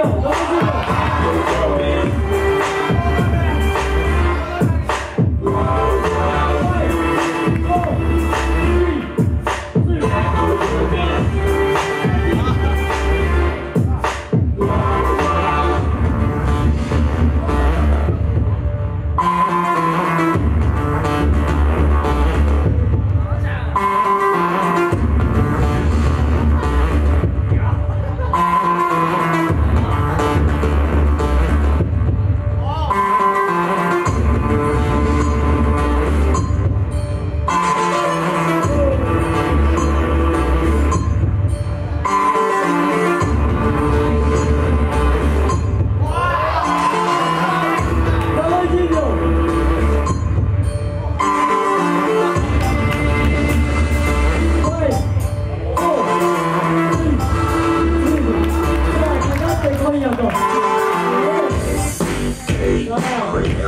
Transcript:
Yo,